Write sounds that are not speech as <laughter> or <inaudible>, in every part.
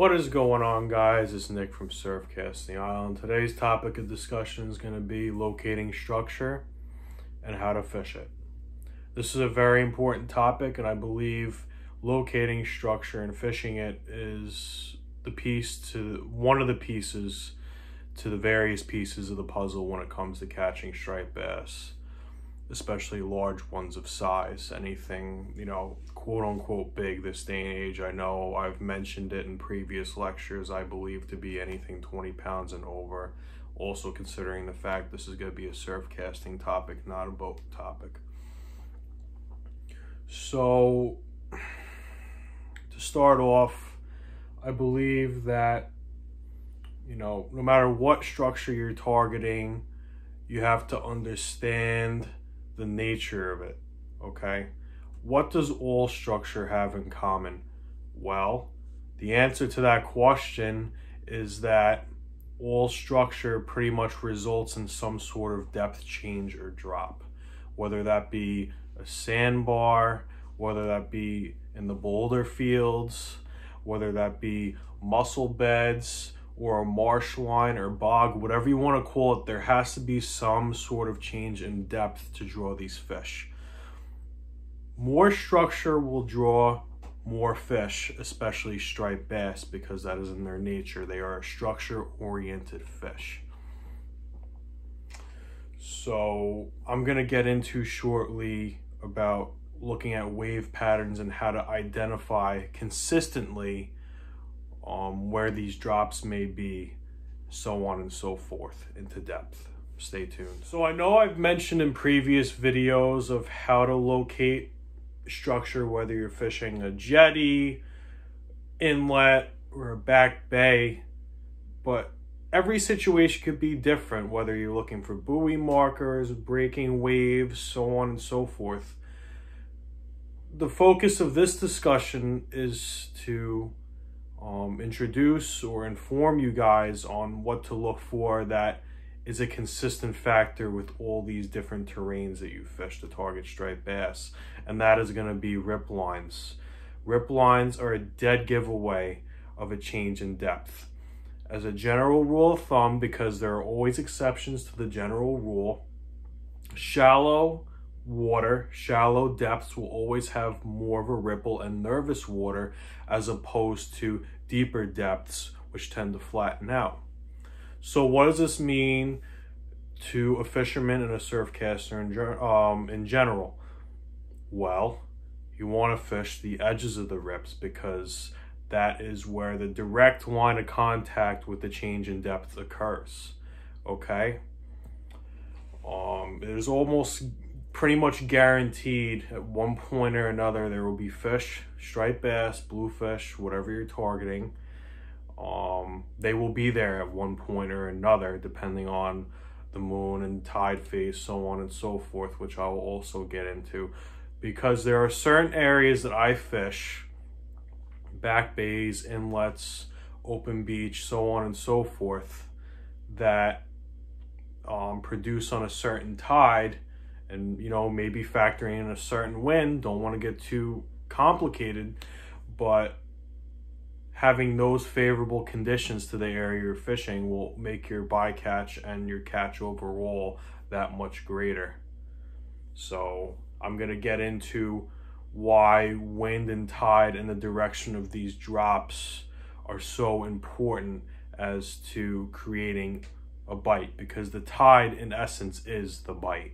What is going on, guys? It's Nick from Surfcasting Island. Today's topic of discussion is going to be locating structure and how to fish it. This is a very important topic, and I believe locating structure and fishing it is the piece to one of the pieces to the various pieces of the puzzle when it comes to catching striped bass especially large ones of size. Anything, you know, quote unquote big this day and age. I know I've mentioned it in previous lectures. I believe to be anything 20 pounds and over. Also considering the fact this is going to be a surf casting topic, not a boat topic. So, to start off, I believe that, you know, no matter what structure you're targeting, you have to understand the nature of it, okay? What does all structure have in common? Well, the answer to that question is that all structure pretty much results in some sort of depth change or drop, whether that be a sandbar, whether that be in the boulder fields, whether that be mussel beds, or a marsh line or bog, whatever you want to call it, there has to be some sort of change in depth to draw these fish. More structure will draw more fish, especially striped bass, because that is in their nature. They are a structure-oriented fish. So I'm going to get into shortly about looking at wave patterns and how to identify consistently um, where these drops may be, so on and so forth into depth. Stay tuned. So I know I've mentioned in previous videos of how to locate structure, whether you're fishing a jetty, inlet, or a back bay, but every situation could be different, whether you're looking for buoy markers, breaking waves, so on and so forth. The focus of this discussion is to um, introduce or inform you guys on what to look for that is a consistent factor with all these different terrains that you fish to target striped bass. And that is going to be rip lines. Rip lines are a dead giveaway of a change in depth. As a general rule of thumb, because there are always exceptions to the general rule, shallow water, shallow depths will always have more of a ripple and nervous water as opposed to deeper depths, which tend to flatten out. So what does this mean to a fisherman and a surf caster in, um, in general? Well, you want to fish the edges of the rips because that is where the direct line of contact with the change in depth occurs. Okay? Um, it is almost pretty much guaranteed at one point or another there will be fish, striped bass, bluefish, whatever you're targeting. Um, they will be there at one point or another depending on the moon and tide phase, so on and so forth, which I will also get into. Because there are certain areas that I fish, back bays, inlets, open beach, so on and so forth, that um, produce on a certain tide and you know maybe factoring in a certain wind don't want to get too complicated but having those favorable conditions to the area you're fishing will make your bycatch and your catch overall that much greater. So i'm going to get into why wind and tide and the direction of these drops are so important as to creating a bite because the tide in essence is the bite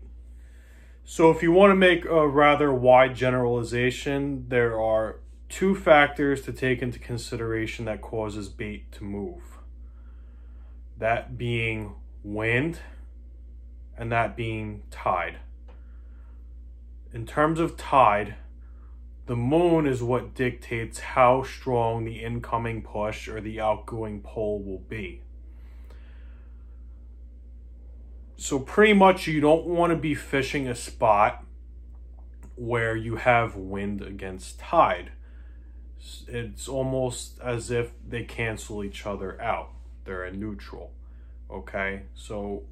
so if you want to make a rather wide generalization, there are two factors to take into consideration that causes bait to move. That being wind and that being tide. In terms of tide, the moon is what dictates how strong the incoming push or the outgoing pull will be. So pretty much you don't want to be fishing a spot where you have wind against tide. It's almost as if they cancel each other out. They're a neutral. Okay, so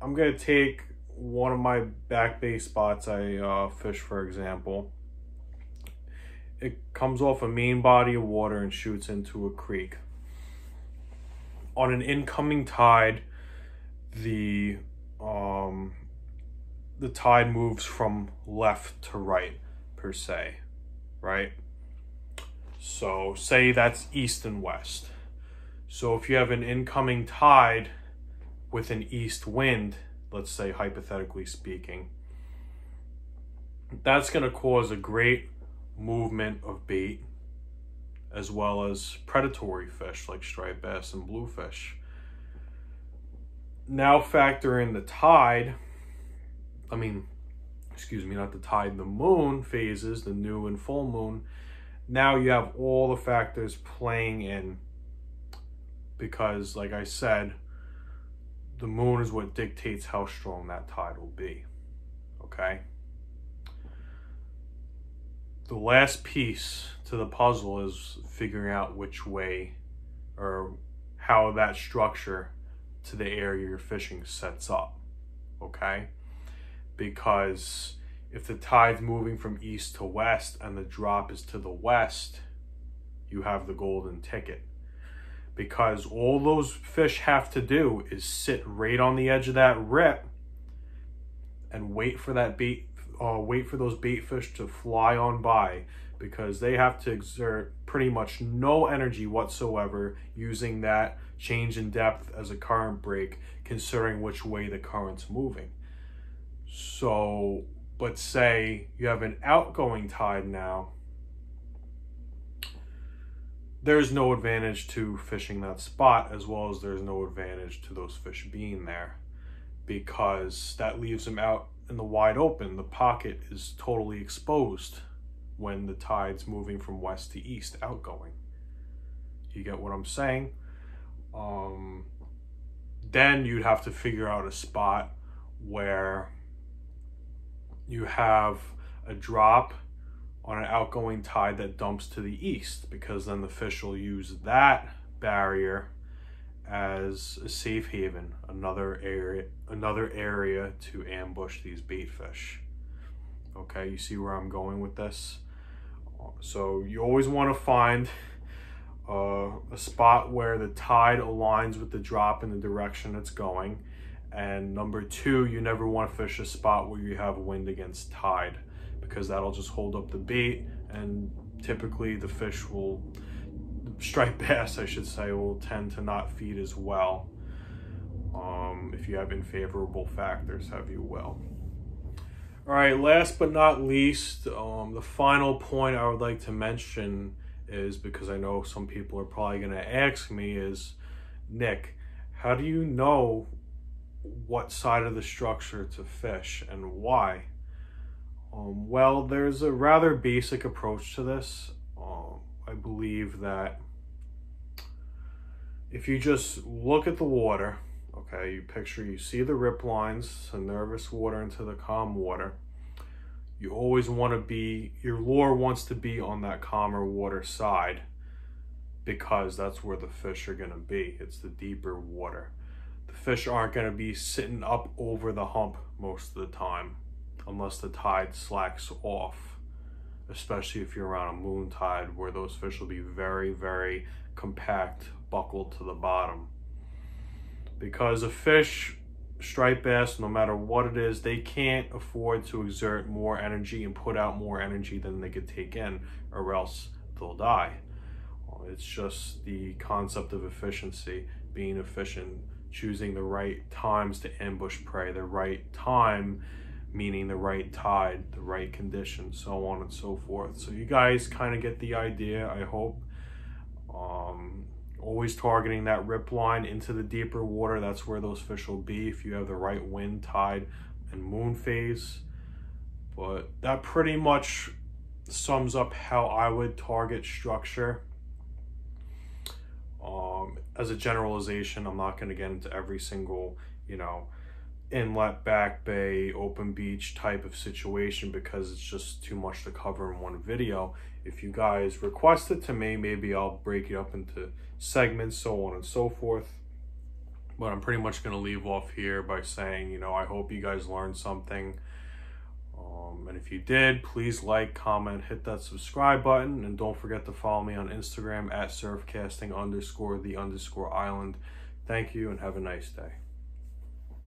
I'm going to take one of my back bay spots I uh, fish, for example. It comes off a main body of water and shoots into a creek. on an incoming tide, the um, the tide moves from left to right per se, right? So say that's east and west. So if you have an incoming tide with an east wind, let's say hypothetically speaking, that's going to cause a great movement of bait as well as predatory fish like striped bass and bluefish. Now factor in the tide. I mean, excuse me, not the tide, the moon phases, the new and full moon. Now you have all the factors playing in because, like I said, the moon is what dictates how strong that tide will be. Okay? The last piece to the puzzle is figuring out which way or how that structure to the area you're fishing sets up. Okay? Because if the tide's moving from east to west and the drop is to the west, you have the golden ticket. Because all those fish have to do is sit right on the edge of that rip and wait for that bait, uh, wait for those bait fish to fly on by because they have to exert pretty much no energy whatsoever using that change in depth as a current break, considering which way the current's moving. So, but say you have an outgoing tide now, there's no advantage to fishing that spot as well as there's no advantage to those fish being there because that leaves them out in the wide open. The pocket is totally exposed when the tide's moving from west to east outgoing. You get what I'm saying? Um, then you'd have to figure out a spot where you have a drop on an outgoing tide that dumps to the east because then the fish will use that barrier as a safe haven, another area, another area to ambush these bait fish. Okay, you see where I'm going with this? So you always want to find uh, a spot where the tide aligns with the drop in the direction it's going. And number two, you never want to fish a spot where you have wind against tide because that'll just hold up the bait and typically the fish will, striped <laughs> bass I should say, will tend to not feed as well um, if you have unfavorable factors, have you will. All right, last but not least, um, the final point I would like to mention is because I know some people are probably going to ask me is, Nick, how do you know what side of the structure to fish and why? Um, well, there's a rather basic approach to this. Um, I believe that if you just look at the water, Okay, you picture, you see the rip lines, the nervous water into the calm water. You always want to be, your lure wants to be on that calmer water side because that's where the fish are going to be. It's the deeper water. The fish aren't going to be sitting up over the hump most of the time unless the tide slacks off, especially if you're around a moon tide where those fish will be very, very compact, buckled to the bottom because a fish striped bass no matter what it is they can't afford to exert more energy and put out more energy than they could take in or else they'll die. It's just the concept of efficiency being efficient choosing the right times to ambush prey the right time meaning the right tide the right conditions so on and so forth. So you guys kind of get the idea i hope. Um, always targeting that rip line into the deeper water. That's where those fish will be if you have the right wind, tide, and moon phase. But that pretty much sums up how I would target structure. Um, as a generalization, I'm not going to get into every single, you know, inlet, back bay, open beach type of situation because it's just too much to cover in one video. If you guys request it to me, maybe I'll break it up into segments, so on and so forth. But I'm pretty much going to leave off here by saying, you know, I hope you guys learned something. Um, and if you did, please like, comment, hit that subscribe button, and don't forget to follow me on Instagram at surfcasting underscore the underscore island Thank you and have a nice day.